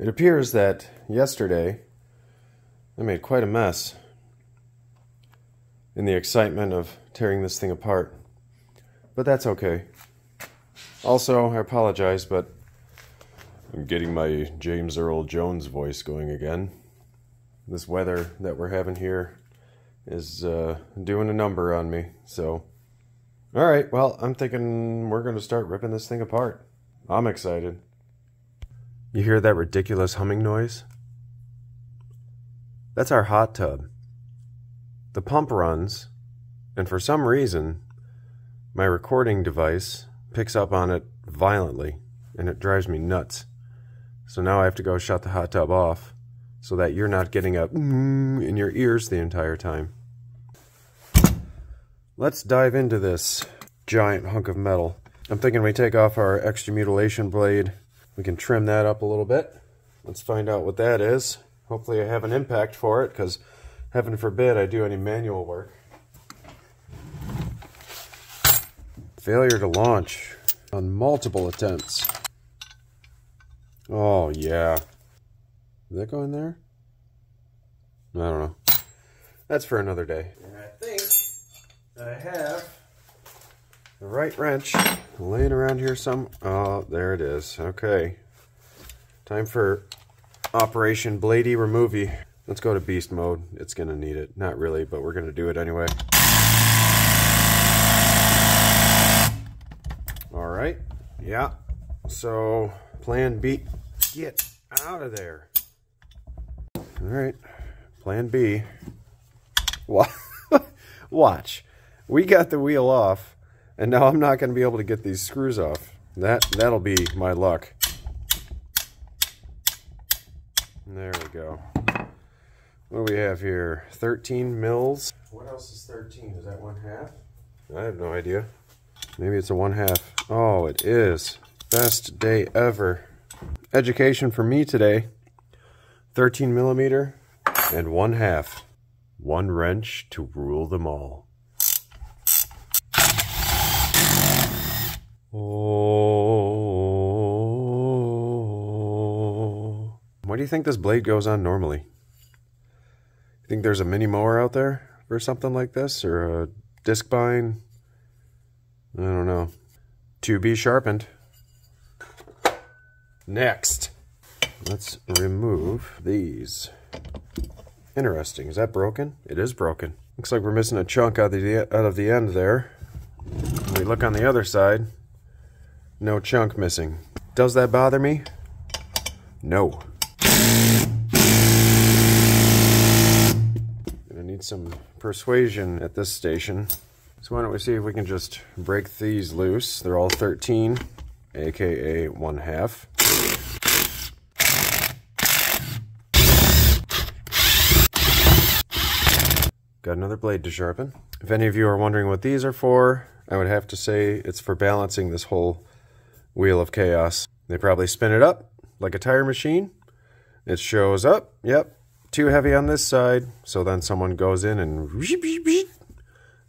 It appears that yesterday I made quite a mess in the excitement of tearing this thing apart. But that's okay. Also, I apologize, but I'm getting my James Earl Jones voice going again. This weather that we're having here is uh, doing a number on me, so. Alright, well, I'm thinking we're going to start ripping this thing apart. I'm excited. You hear that ridiculous humming noise? That's our hot tub. The pump runs, and for some reason, my recording device picks up on it violently, and it drives me nuts. So now I have to go shut the hot tub off so that you're not getting a in your ears the entire time. Let's dive into this giant hunk of metal. I'm thinking we take off our extra mutilation blade. We can trim that up a little bit. Let's find out what that is. Hopefully I have an impact for it, because heaven forbid I do any manual work. Failure to launch on multiple attempts. Oh, yeah. Did that go in there? I don't know. That's for another day. And I think I have the right wrench laying around here some. Oh, there it is. Okay. Time for Operation Bladey Removey. Let's go to beast mode. It's going to need it. Not really, but we're going to do it anyway. All right. Yeah. So, plan B. Get out of there. All right. Plan B. Watch. We got the wheel off, and now I'm not going to be able to get these screws off. That, that'll be my luck. There we go. What do we have here? 13 mils. What else is 13? Is that one half? I have no idea. Maybe it's a one half. Oh, it is. Best day ever. Education for me today. 13 millimeter and one half. One wrench to rule them all. Oh. What do you think this blade goes on normally? You think there's a mini mower out there for something like this? Or a disc bind? I don't know. To be sharpened. Next, let's remove these. Interesting. Is that broken? It is broken. Looks like we're missing a chunk out of the, out of the end there. When we look on the other side, no chunk missing. Does that bother me? No. Gonna need some persuasion at this station. So why don't we see if we can just break these loose. They're all 13, aka one half. Got another blade to sharpen. If any of you are wondering what these are for, I would have to say it's for balancing this whole wheel of chaos. They probably spin it up like a tire machine. It shows up, yep, too heavy on this side. So then someone goes in and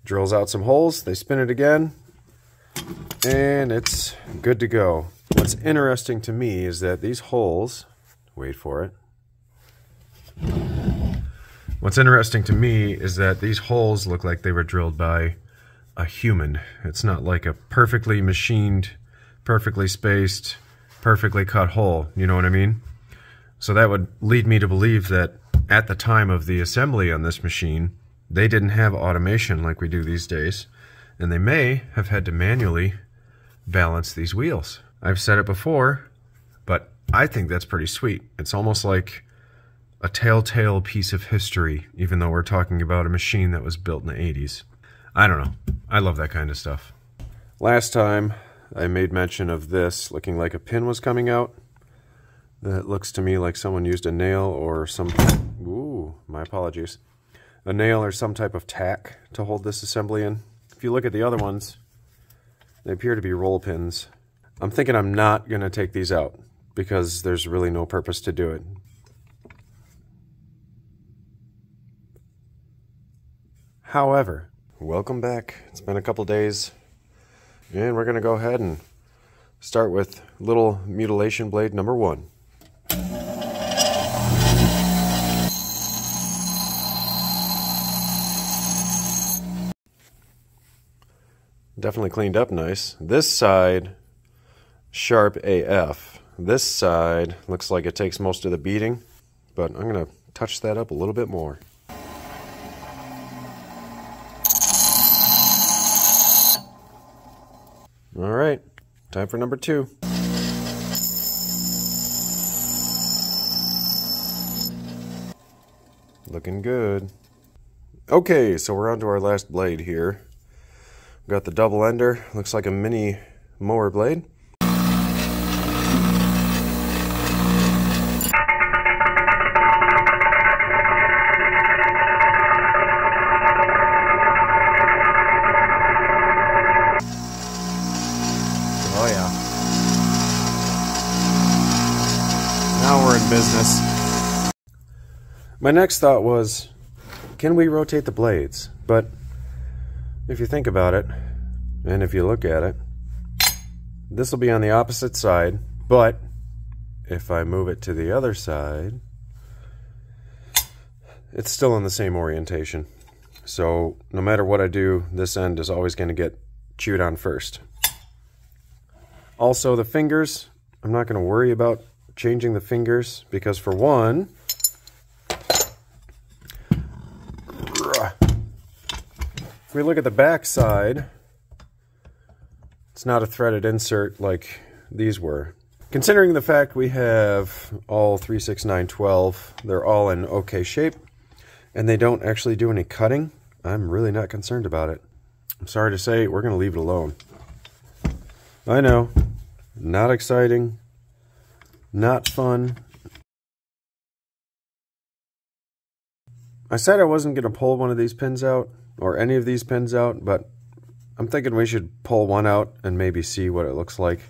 drills out some holes. They spin it again, and it's good to go. What's interesting to me is that these holes, wait for it. What's interesting to me is that these holes look like they were drilled by a human. It's not like a perfectly machined, perfectly spaced, perfectly cut hole. You know what I mean? So that would lead me to believe that at the time of the assembly on this machine, they didn't have automation like we do these days, and they may have had to manually balance these wheels. I've said it before, but I think that's pretty sweet. It's almost like a telltale piece of history, even though we're talking about a machine that was built in the 80s. I don't know. I love that kind of stuff. Last time, I made mention of this looking like a pin was coming out. That looks to me like someone used a nail or some... Ooh, my apologies. A nail or some type of tack to hold this assembly in. If you look at the other ones, they appear to be roll pins. I'm thinking I'm not going to take these out because there's really no purpose to do it. However, welcome back. It's been a couple days, and we're going to go ahead and start with little mutilation blade number one. Definitely cleaned up nice. This side, sharp AF. This side looks like it takes most of the beating, but I'm going to touch that up a little bit more. All right, time for number two. Looking good. Okay, so we're on to our last blade here. We've got the double ender, looks like a mini mower blade. My next thought was, can we rotate the blades? But if you think about it, and if you look at it, this will be on the opposite side, but if I move it to the other side, it's still in the same orientation. So no matter what I do, this end is always going to get chewed on first. Also, the fingers, I'm not going to worry about changing the fingers because for one, if we look at the back side, it's not a threaded insert like these were. Considering the fact we have all 36912, they're all in okay shape, and they don't actually do any cutting, I'm really not concerned about it. I'm sorry to say, we're going to leave it alone. I know, not exciting. Not fun. I said I wasn't going to pull one of these pins out, or any of these pins out, but I'm thinking we should pull one out and maybe see what it looks like.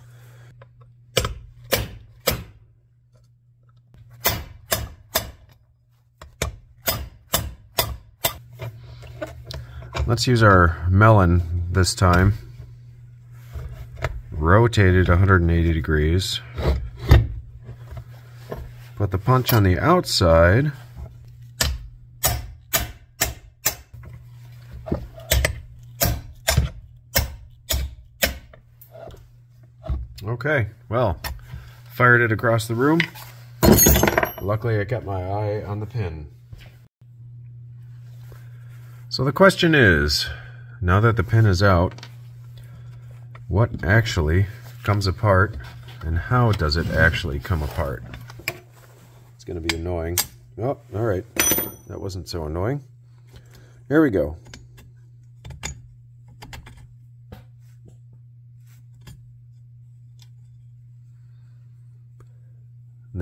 Let's use our melon this time rotated 180 degrees. Put the punch on the outside. Okay, well, fired it across the room. Luckily I kept my eye on the pin. So the question is, now that the pin is out, what actually comes apart and how does it actually come apart. It's going to be annoying. Oh, all right. That wasn't so annoying. Here we go.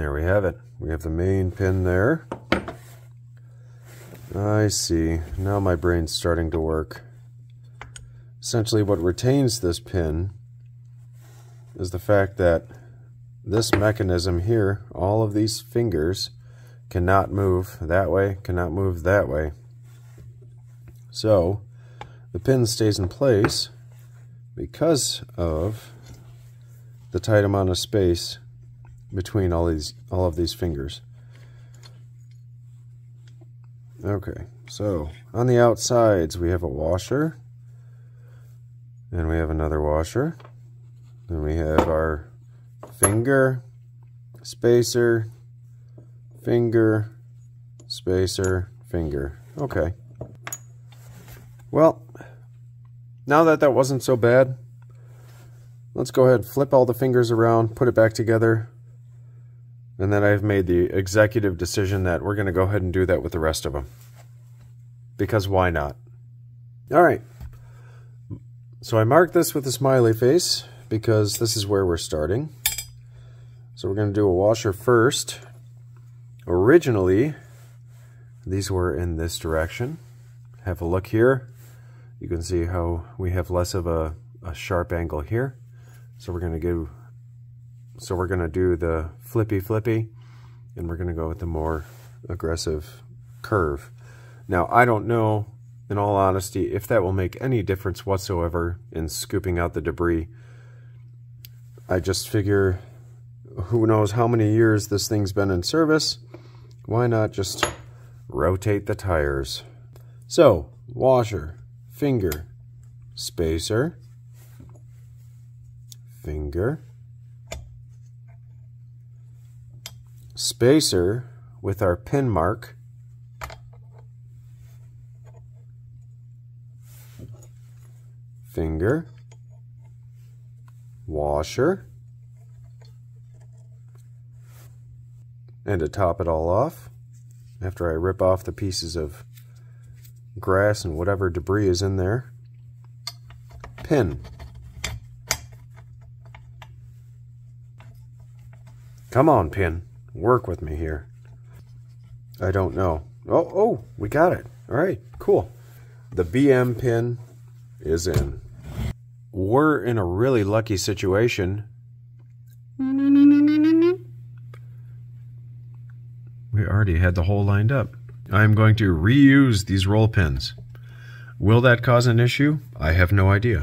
There we have it. We have the main pin there. I see. Now my brain's starting to work. Essentially what retains this pin is the fact that this mechanism here, all of these fingers cannot move that way, cannot move that way. So the pin stays in place because of the tight amount of space between all these all of these fingers. Okay, so on the outsides we have a washer and we have another washer. Then we have our finger, spacer, finger, spacer, finger. Okay. Well, now that that wasn't so bad, let's go ahead and flip all the fingers around, put it back together, and then I've made the executive decision that we're going to go ahead and do that with the rest of them. Because why not? All right. So I marked this with a smiley face because this is where we're starting. So we're going to do a washer first. Originally, these were in this direction. Have a look here. You can see how we have less of a, a sharp angle here. So we're going to go so we're going to do the flippy flippy and we're going to go with the more aggressive curve. Now, I don't know in all honesty, if that will make any difference whatsoever in scooping out the debris. I just figure who knows how many years this thing's been in service. Why not just rotate the tires? So, washer, finger, spacer, finger, spacer with our pin mark, finger, washer, and to top it all off, after I rip off the pieces of grass and whatever debris is in there, pin. Come on, pin. Work with me here. I don't know. Oh, oh, we got it. All right, cool. The BM pin is in. We're in a really lucky situation. We already had the hole lined up. I'm going to reuse these roll pins. Will that cause an issue? I have no idea.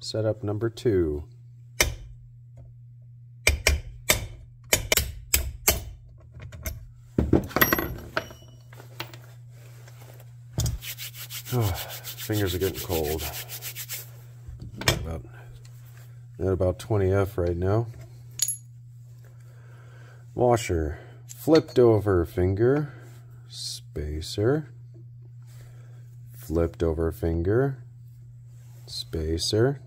Setup number two. Oh, fingers are getting cold. About, at about 20F right now. Washer. Flipped over finger. Spacer. Flipped over finger. Spacer.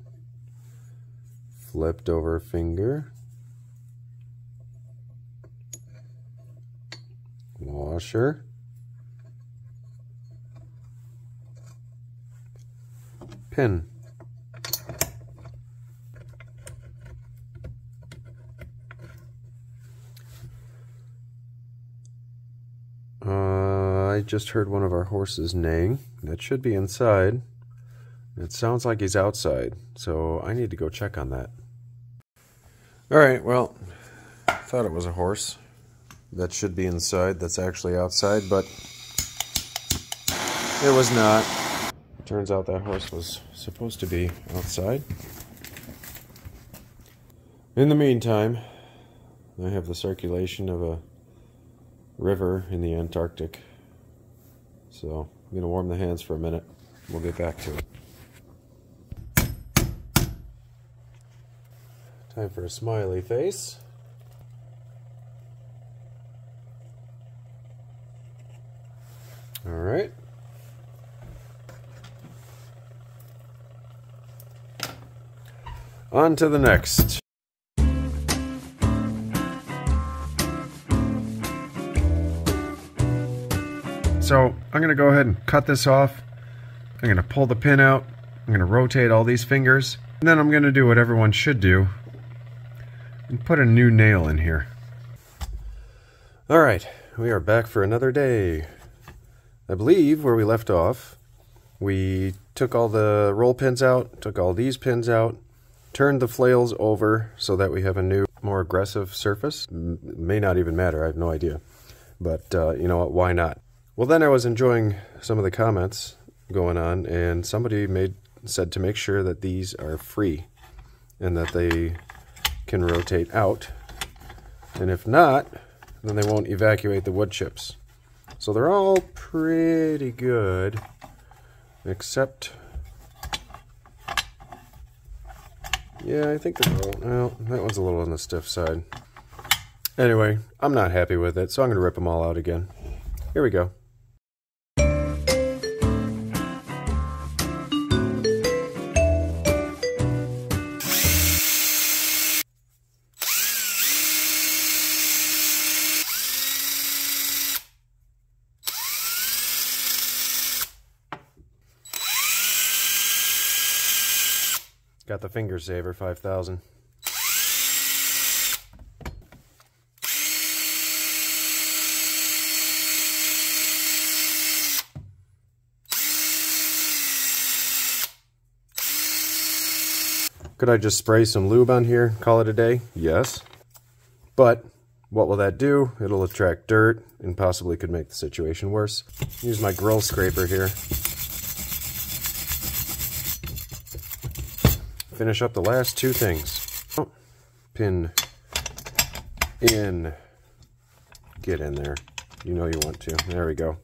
Flipped over finger. Washer. Pin. Uh, I just heard one of our horses neighing. That should be inside. It sounds like he's outside, so I need to go check on that. Alright, well, thought it was a horse. That should be inside, that's actually outside, but it was not. Turns out that horse was supposed to be outside. In the meantime, I have the circulation of a river in the Antarctic. So I'm going to warm the hands for a minute. We'll get back to it. Time for a smiley face. All right. On to the next. So I'm going to go ahead and cut this off. I'm going to pull the pin out. I'm going to rotate all these fingers. And then I'm going to do what everyone should do and put a new nail in here. All right, we are back for another day. I believe where we left off, we took all the roll pins out, took all these pins out, turned the flails over so that we have a new, more aggressive surface. M may not even matter, I have no idea. But uh, you know what, why not? Well, then I was enjoying some of the comments going on, and somebody made said to make sure that these are free and that they can rotate out. And if not, then they won't evacuate the wood chips. So they're all pretty good, except, yeah, I think they're well, that one's a little on the stiff side. Anyway, I'm not happy with it, so I'm going to rip them all out again. Here we go. Finger saver 5000. Could I just spray some lube on here, call it a day? Yes. But what will that do? It'll attract dirt and possibly could make the situation worse. Use my grill scraper here. Finish up the last two things. Oh, pin in. Get in there. You know you want to. There we go.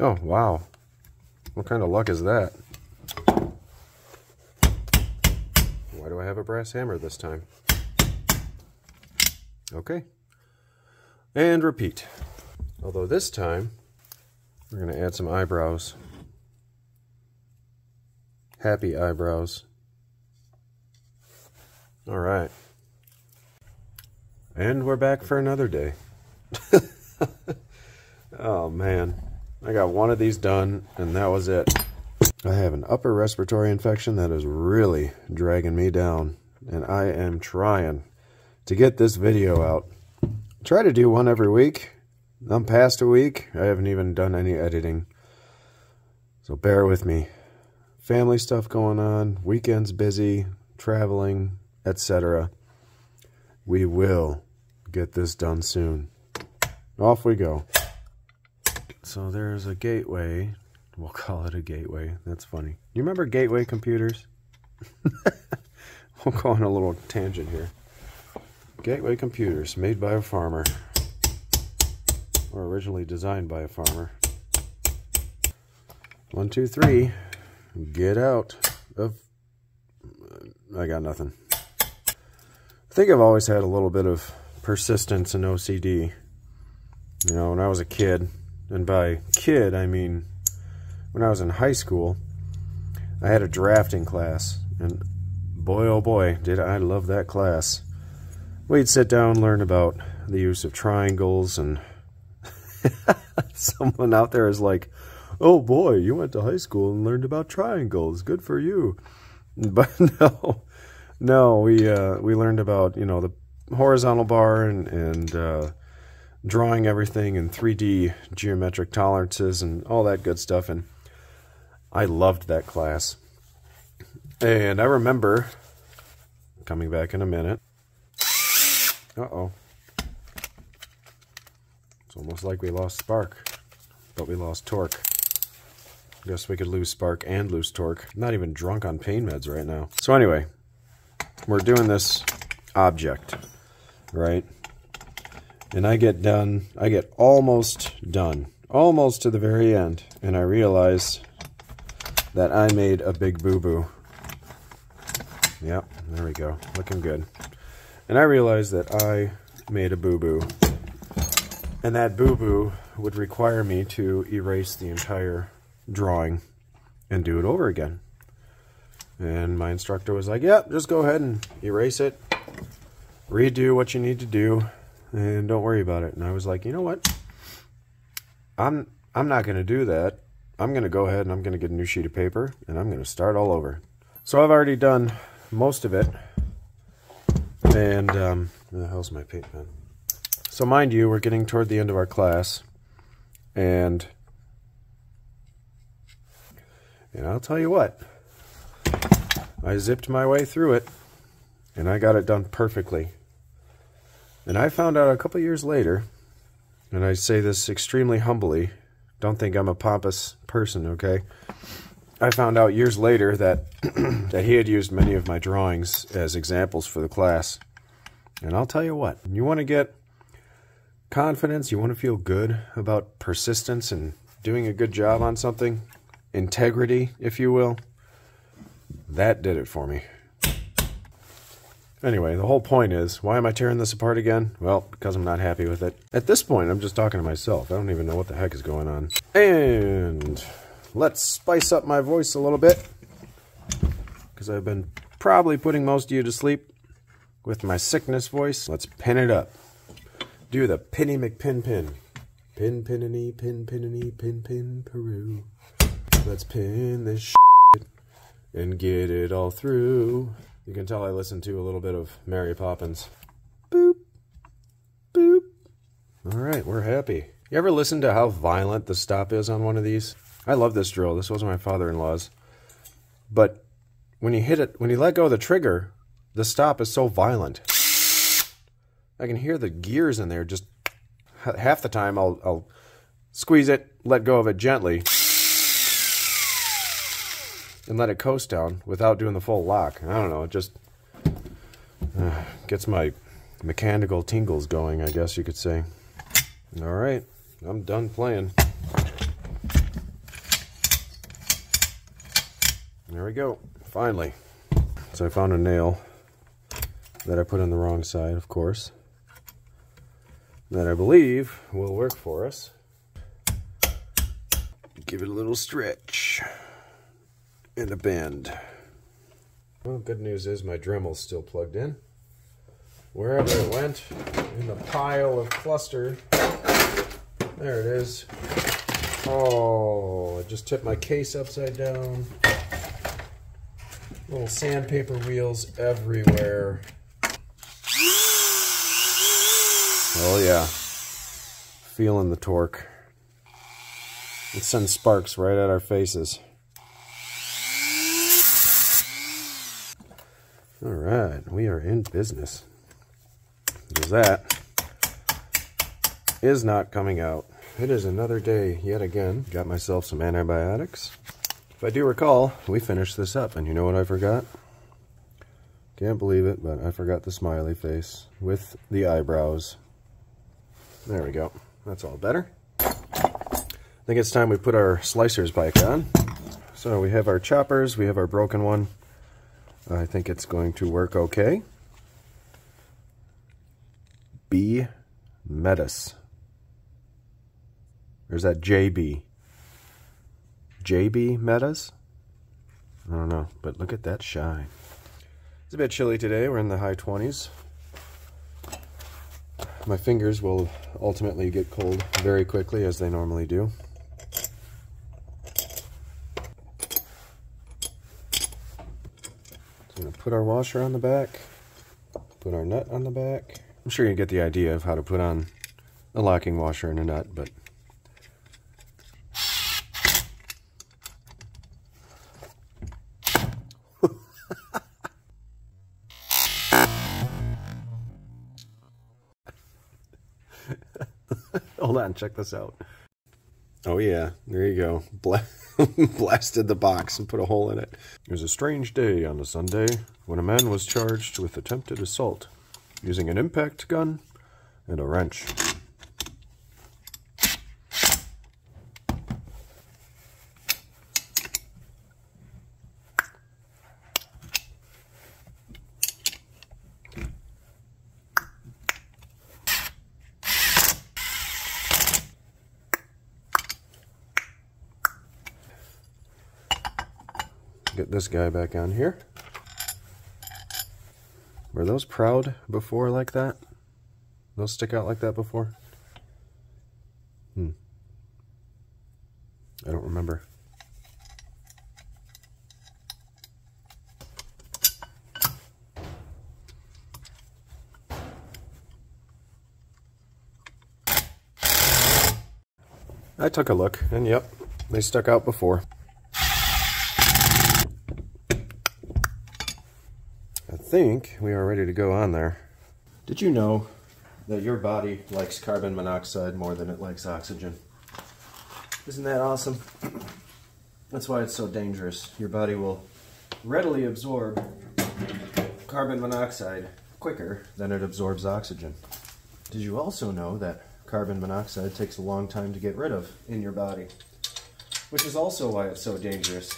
Oh, wow. What kind of luck is that? Why do I have a brass hammer this time? Okay. And repeat. Although this time, we're going to add some eyebrows. Happy eyebrows. All right. And we're back for another day. oh, man. I got one of these done, and that was it. I have an upper respiratory infection that is really dragging me down, and I am trying to get this video out. Try to do one every week. I'm past a week. I haven't even done any editing. So bear with me. Family stuff going on, weekends busy, traveling, etc. We will get this done soon. Off we go. So there's a gateway. We'll call it a gateway. That's funny. You remember gateway computers? we'll go on a little tangent here. Gateway computers made by a farmer. Or originally designed by a farmer. One, two, three. Get out of... I got nothing. I think I've always had a little bit of persistence and OCD. You know, when I was a kid, and by kid, I mean when I was in high school, I had a drafting class, and boy, oh boy, did I love that class. We'd sit down, learn about the use of triangles, and someone out there is like, oh boy, you went to high school and learned about triangles. Good for you. But no, no, we uh, we learned about you know the horizontal bar and and uh, drawing everything in 3D geometric tolerances and all that good stuff. And I loved that class. And I remember coming back in a minute. Uh-oh. It's almost like we lost spark, but we lost torque. Guess we could lose spark and lose torque. I'm not even drunk on pain meds right now. So anyway, we're doing this object, right? And I get done, I get almost done, almost to the very end, and I realize that I made a big boo-boo. Yep, there we go, looking good. And I realized that I made a boo-boo. And that boo-boo would require me to erase the entire drawing and do it over again. And my instructor was like, yeah, just go ahead and erase it, redo what you need to do, and don't worry about it. And I was like, you know what? I'm I'm not going to do that. I'm going to go ahead and I'm going to get a new sheet of paper and I'm going to start all over. So I've already done most of it. And um, where the hell's my paint pen? So mind you, we're getting toward the end of our class. And and I'll tell you what. I zipped my way through it and I got it done perfectly. And I found out a couple years later, and I say this extremely humbly, don't think I'm a pompous person, okay? I found out years later that that he had used many of my drawings as examples for the class. And I'll tell you what, you want to get confidence, you want to feel good about persistence and doing a good job on something, integrity, if you will, that did it for me. Anyway, the whole point is, why am I tearing this apart again? Well, because I'm not happy with it. At this point, I'm just talking to myself. I don't even know what the heck is going on. And let's spice up my voice a little bit. Because I've been probably putting most of you to sleep with my sickness voice. Let's pin it up. Do the pinny McPin pin. Pin pinny pin pinny pin pin Peru. Let's pin this shit and get it all through. You can tell I listened to a little bit of Mary Poppins. Boop. Boop. All right, we're happy. You ever listen to how violent the stop is on one of these? I love this drill. This was my father-in-law's. But when you hit it, when you let go of the trigger, the stop is so violent. I can hear the gears in there just half the time I'll, I'll squeeze it, let go of it gently and let it coast down without doing the full lock. I don't know, it just uh, gets my mechanical tingles going, I guess you could say. All right, I'm done playing. There we go. Finally. So I found a nail that I put on the wrong side, of course. That I believe will work for us. Give it a little stretch and a bend. Well, good news is my Dremel's still plugged in. Wherever it went, in the pile of cluster, there it is. Oh, I just tipped my case upside down. Little sandpaper wheels everywhere. Oh yeah. Feeling the torque. It sends sparks right at our faces. All right, we are in business. Because that is not coming out. It is another day yet again. Got myself some antibiotics. If I do recall, we finished this up, and you know what I forgot? Can't believe it, but I forgot the smiley face with the eyebrows. There we go. That's all better. I think it's time we put our slicers back on. So we have our choppers, we have our broken one. I think it's going to work okay. B. Metis. Or is that JB? JB Metas? I don't know, but look at that shine. It's a bit chilly today. We're in the high 20s. My fingers will ultimately get cold very quickly, as they normally do. So I'm going to put our washer on the back, put our nut on the back. I'm sure you get the idea of how to put on a locking washer and a nut, but Hold on, check this out. Oh yeah, there you go. Bla blasted the box and put a hole in it. It was a strange day on a Sunday when a man was charged with attempted assault using an impact gun and a wrench. Get this guy back on here. Were those proud before like that? Those stick out like that before? Hmm. I don't remember. I took a look, and yep, they stuck out before. Think we are ready to go on there. Did you know that your body likes carbon monoxide more than it likes oxygen? Isn't that awesome? That's why it's so dangerous. Your body will readily absorb carbon monoxide quicker than it absorbs oxygen. Did you also know that carbon monoxide takes a long time to get rid of in your body? Which is also why it's so dangerous.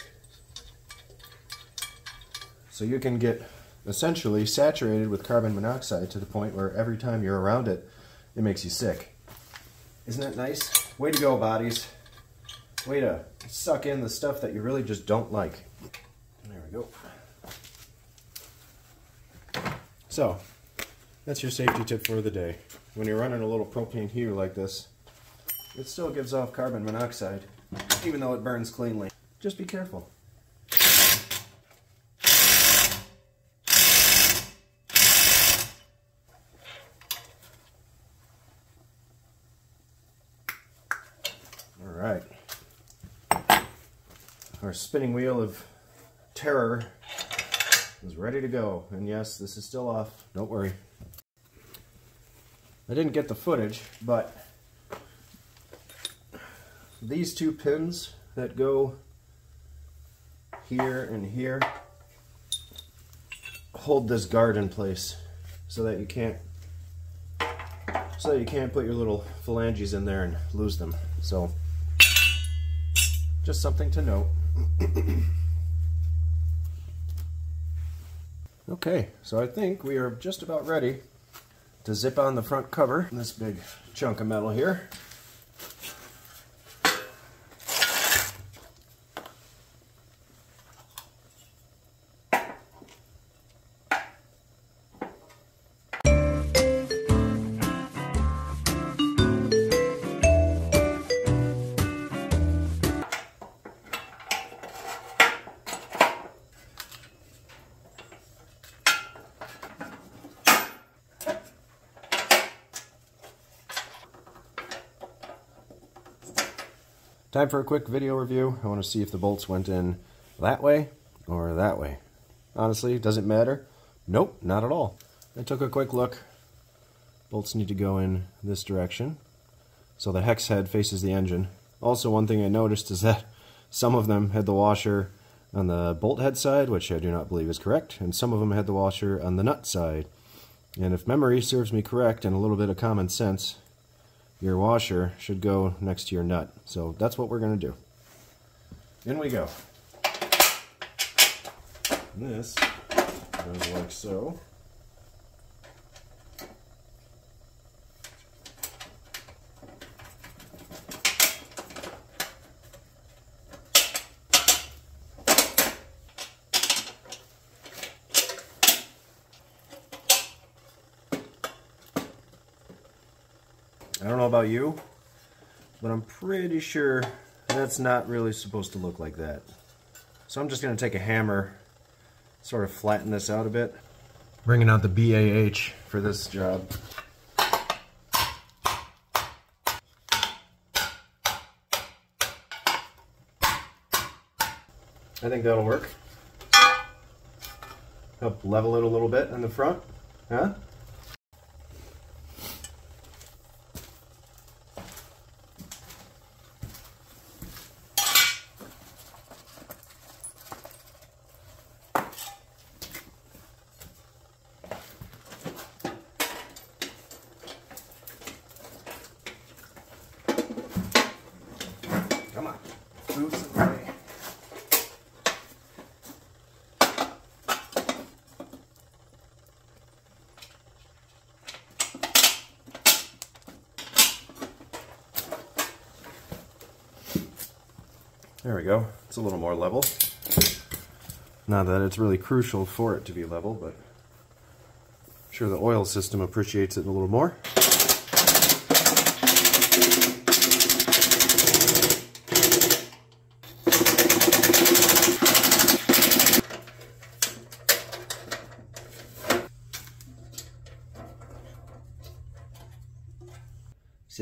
So you can get essentially saturated with carbon monoxide to the point where every time you're around it, it makes you sick. Isn't that nice? Way to go, bodies. Way to suck in the stuff that you really just don't like. There we go. So, that's your safety tip for the day. When you're running a little propane heater like this, it still gives off carbon monoxide, even though it burns cleanly. Just be careful. right. Our spinning wheel of terror is ready to go. And yes, this is still off. Don't worry. I didn't get the footage, but these two pins that go here and here hold this guard in place so that you can't so that you can't put your little phalanges in there and lose them. So just something to note okay, so I think we are just about ready to zip on the front cover, this big chunk of metal here. Time for a quick video review. I want to see if the bolts went in that way or that way. Honestly, does it matter? Nope, not at all. I took a quick look. Bolts need to go in this direction. So the hex head faces the engine. Also, one thing I noticed is that some of them had the washer on the bolt head side, which I do not believe is correct, and some of them had the washer on the nut side. And if memory serves me correct and a little bit of common sense, your washer should go next to your nut. So that's what we're going to do. In we go. This goes like so. About you, but I'm pretty sure that's not really supposed to look like that. So I'm just going to take a hammer, sort of flatten this out a bit. Bringing out the BAH for this job. I think that'll work. Help level it a little bit in the front. Huh? Come on. There we go. It's a little more level. Not that it's really crucial for it to be level, but I'm sure the oil system appreciates it a little more.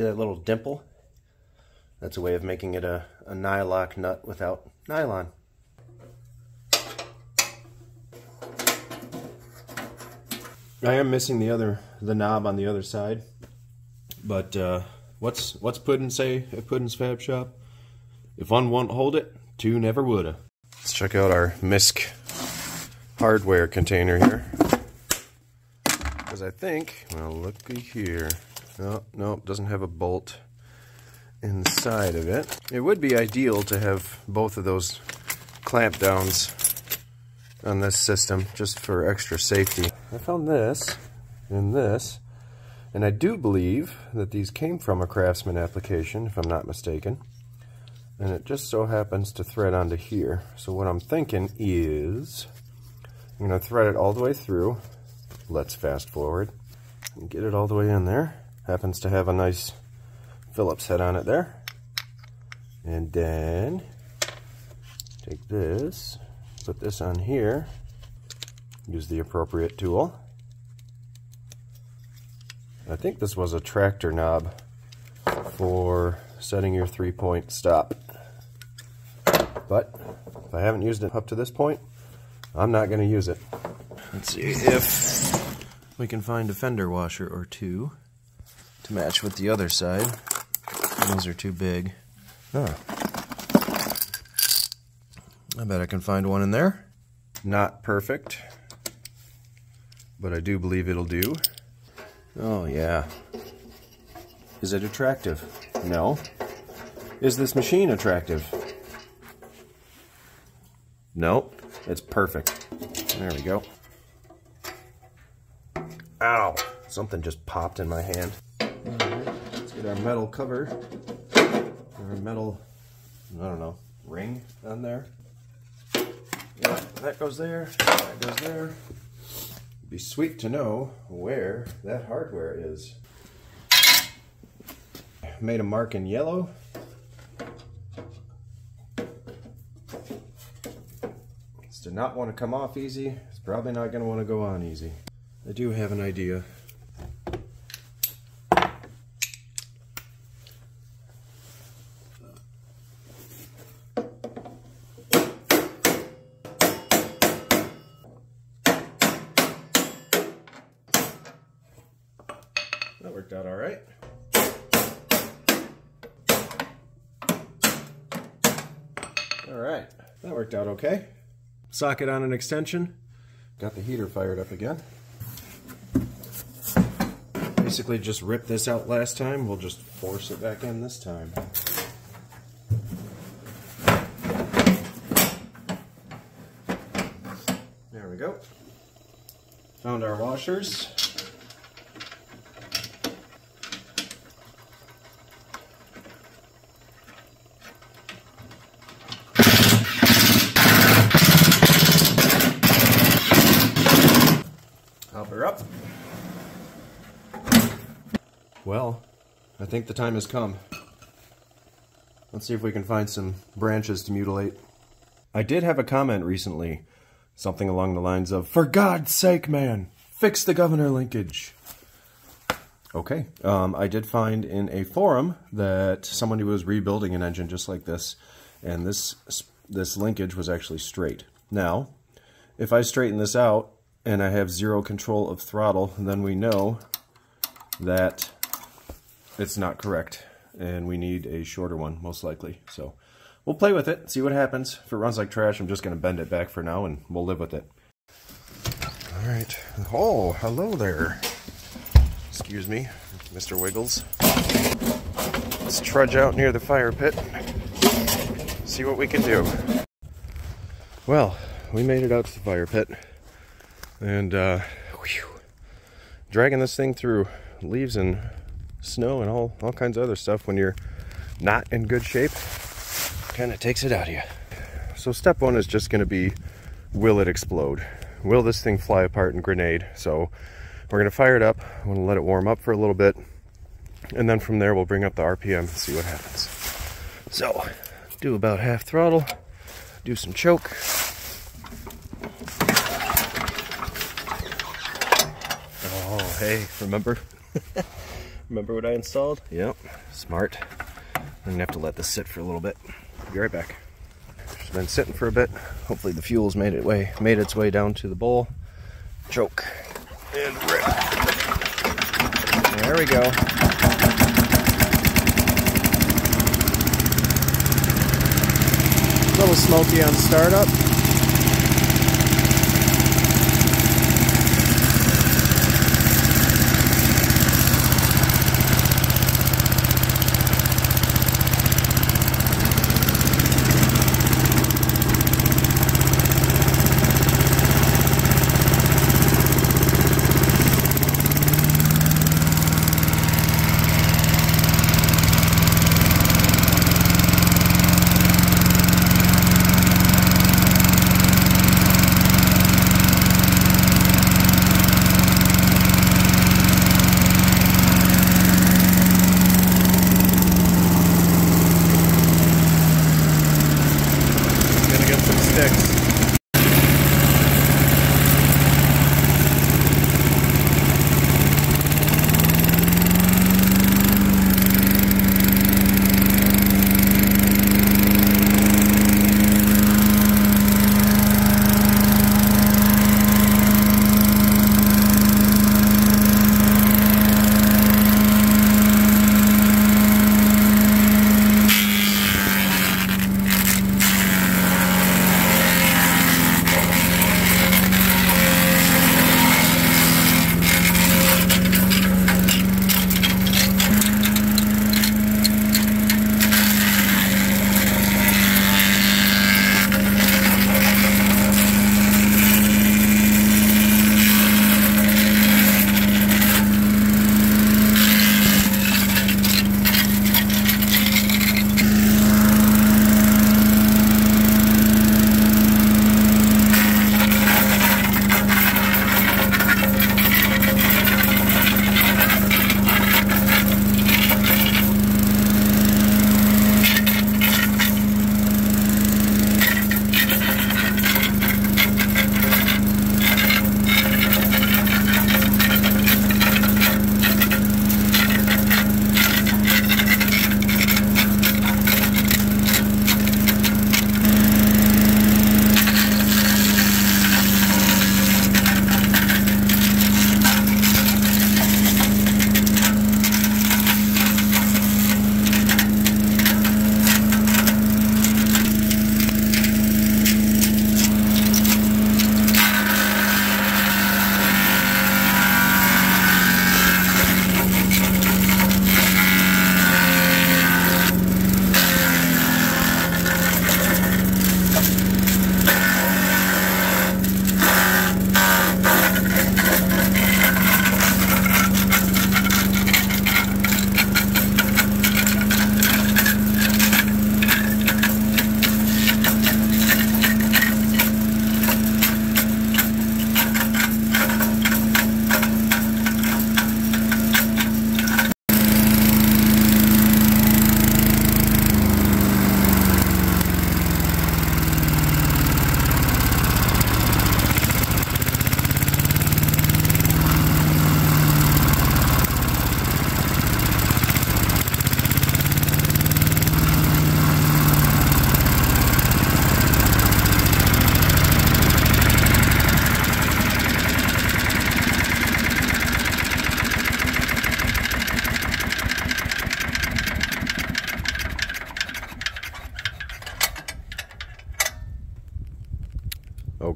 That little dimple? That's a way of making it a, a nylock nut without nylon. I am missing the other the knob on the other side, but uh, what's what's Puddin say at Puddin's Fab Shop? If one won't hold it, two never woulda. Let's check out our MISC hardware container here, because I think well looky here. No, no, doesn't have a bolt inside of it. It would be ideal to have both of those clamp downs on this system just for extra safety. I found this and this, and I do believe that these came from a Craftsman application, if I'm not mistaken. And it just so happens to thread onto here. So what I'm thinking is, I'm to thread it all the way through. Let's fast forward and get it all the way in there. Happens to have a nice Phillips head on it there. And then take this, put this on here, use the appropriate tool. I think this was a tractor knob for setting your three-point stop. But if I haven't used it up to this point, I'm not going to use it. Let's see if we can find a fender washer or two to match with the other side. Those are too big. Oh. I bet I can find one in there. Not perfect, but I do believe it'll do. Oh yeah. Is it attractive? No. Is this machine attractive? Nope. It's perfect. There we go. Ow! Something just popped in my hand. Let's get our metal cover, our metal, I don't know, ring on there. Yeah, that goes there, that goes there. It'd be sweet to know where that hardware is. Made a mark in yellow. This did not want to come off easy. It's probably not going to want to go on easy. I do have an idea. That worked out all right. All right, that worked out okay. Socket on an extension. Got the heater fired up again. Basically just ripped this out last time. We'll just force it back in this time. There we go. Found our washers. Help her up. Well, I think the time has come. Let's see if we can find some branches to mutilate. I did have a comment recently, something along the lines of, For God's sake, man, fix the governor linkage. Okay, um, I did find in a forum that somebody was rebuilding an engine just like this, and this this linkage was actually straight. Now, if I straighten this out and I have zero control of throttle, then we know that it's not correct and we need a shorter one most likely. So we'll play with it, see what happens. If it runs like trash, I'm just going to bend it back for now and we'll live with it. All right. Oh, hello there. Excuse me, Mr. Wiggles. Let's trudge out near the fire pit, see what we can do. Well, we made it out to the fire pit and uh, whew, dragging this thing through leaves and snow and all, all kinds of other stuff when you're not in good shape kind of takes it out of you. So step one is just going to be, will it explode? Will this thing fly apart and grenade? So we're going to fire it up. I'm going to let it warm up for a little bit. And then from there, we'll bring up the RPM and see what happens. So do about half throttle, do some choke. Oh, hey, remember? remember what I installed? Yep, smart. I'm gonna have to let this sit for a little bit. Be right back. It's been sitting for a bit. Hopefully the fuel's made it way made its way down to the bowl. Choke and rip. There we go. A little smoky on startup.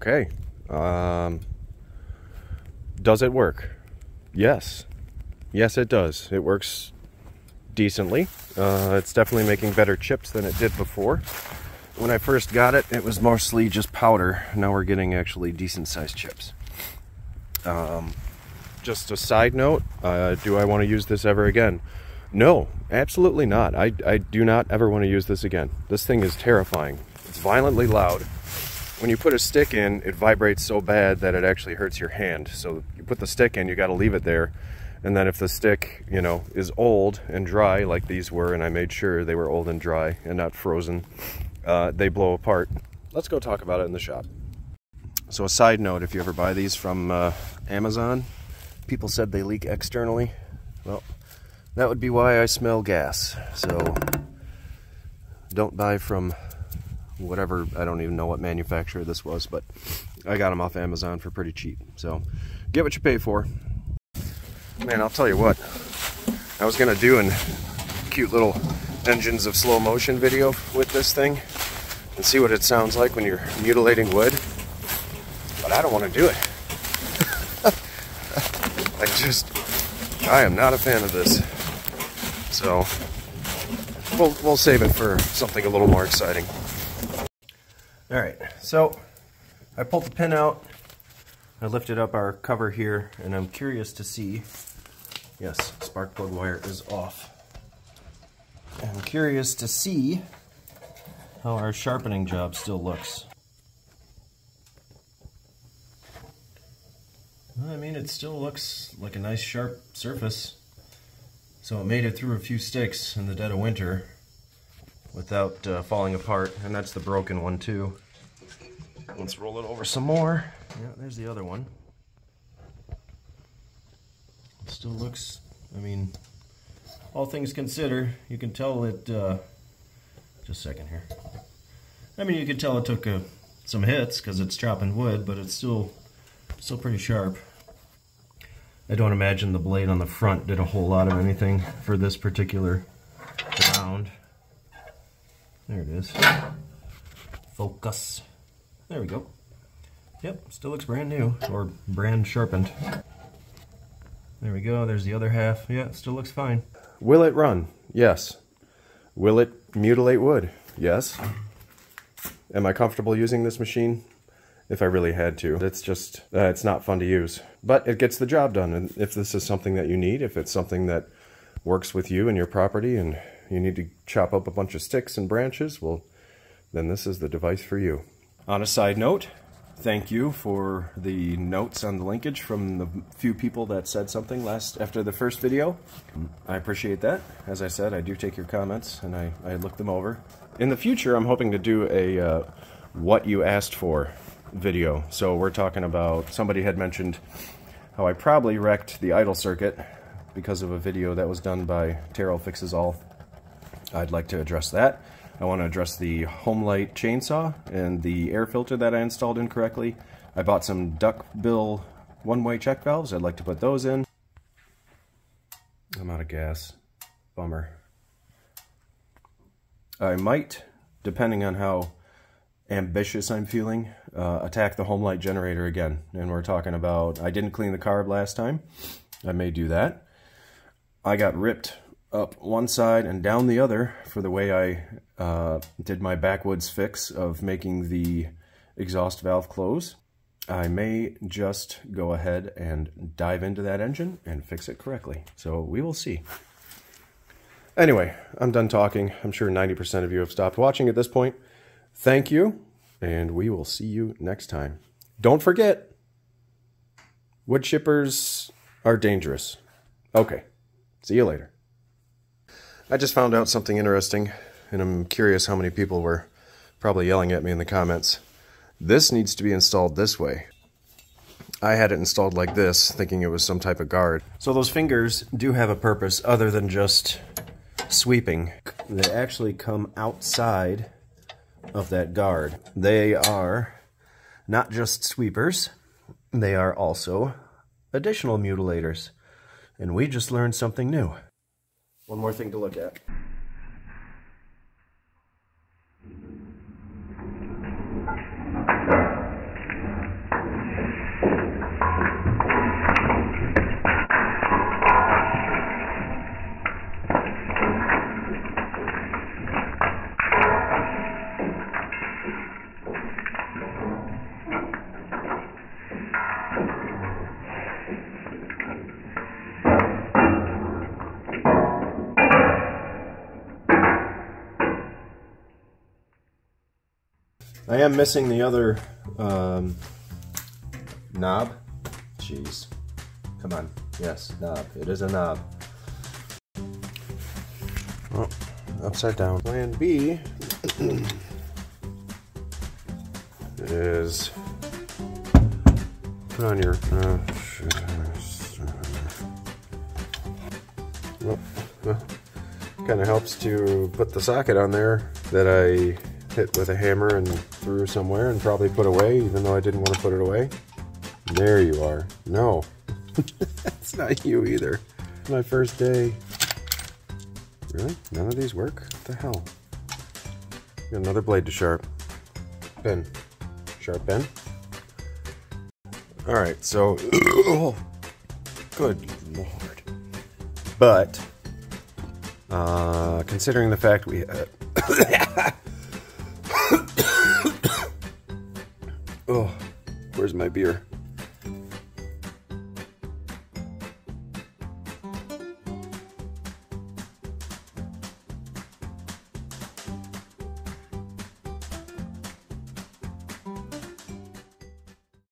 Okay. Um, does it work? Yes. Yes, it does. It works decently. Uh, it's definitely making better chips than it did before. When I first got it, it was mostly just powder. Now we're getting actually decent sized chips. Um, just a side note, uh, do I want to use this ever again? No, absolutely not. I, I do not ever want to use this again. This thing is terrifying. It's violently loud. When you put a stick in, it vibrates so bad that it actually hurts your hand. So you put the stick in, you got to leave it there. And then if the stick, you know, is old and dry like these were, and I made sure they were old and dry and not frozen, uh, they blow apart. Let's go talk about it in the shop. So a side note, if you ever buy these from uh, Amazon, people said they leak externally. Well, that would be why I smell gas. So don't buy from whatever, I don't even know what manufacturer this was, but I got them off Amazon for pretty cheap. So get what you pay for. Man, I'll tell you what, I was gonna do a cute little engines of slow motion video with this thing and see what it sounds like when you're mutilating wood, but I don't want to do it. I just, I am not a fan of this. So, we'll, we'll save it for something a little more exciting. All right, so I pulled the pin out. I lifted up our cover here, and I'm curious to see, yes, spark plug wire is off. I'm curious to see how our sharpening job still looks. I mean, it still looks like a nice sharp surface. So it made it through a few sticks in the dead of winter without uh, falling apart. And that's the broken one too. Let's roll it over some more. Yeah, there's the other one. It still looks, I mean, all things considered, you can tell it, uh, just a second here. I mean, you can tell it took uh, some hits because it's chopping wood, but it's still, still pretty sharp. I don't imagine the blade on the front did a whole lot of anything for this particular round. There it is. Focus. There we go. Yep, still looks brand new, or brand sharpened. There we go, there's the other half. Yeah, still looks fine. Will it run? Yes. Will it mutilate wood? Yes. Am I comfortable using this machine? If I really had to. It's just, uh, it's not fun to use. But it gets the job done. And if this is something that you need, if it's something that works with you and your property and you need to chop up a bunch of sticks and branches, well, then this is the device for you. On a side note, thank you for the notes on the linkage from the few people that said something last after the first video. I appreciate that. As I said, I do take your comments and I, I look them over. In the future, I'm hoping to do a uh, what you asked for video. So we're talking about, somebody had mentioned how I probably wrecked the idle circuit because of a video that was done by Taryl Fixes All. I'd like to address that. I want to address the Homelite chainsaw and the air filter that I installed incorrectly. I bought some duckbill one-way check valves. I'd like to put those in. I'm out of gas. Bummer. I might, depending on how ambitious I'm feeling, uh, attack the Homelite generator again. And we're talking about, I didn't clean the carb last time. I may do that. I got ripped up one side and down the other for the way I uh, did my backwoods fix of making the exhaust valve close. I may just go ahead and dive into that engine and fix it correctly. So we will see. Anyway, I'm done talking. I'm sure 90% of you have stopped watching at this point. Thank you, and we will see you next time. Don't forget, wood chippers are dangerous. Okay, see you later. I just found out something interesting, and I'm curious how many people were probably yelling at me in the comments. This needs to be installed this way. I had it installed like this, thinking it was some type of guard. So those fingers do have a purpose other than just sweeping. They actually come outside of that guard. They are not just sweepers, they are also additional mutilators. And we just learned something new. One more thing to look at. I am missing the other um, knob. Jeez. Come on. Yes, knob. It is a knob. Oh, upside down. Plan B is put on your. Uh, well, well, kind of helps to put the socket on there that I hit with a hammer and threw somewhere and probably put away, even though I didn't want to put it away. There you are. No, that's not you either. My first day. Really? None of these work? What the hell? Got another blade to sharp. Pen. Sharp pen. Alright, so. good lord. But, uh, considering the fact we. Uh, oh, where's my beer?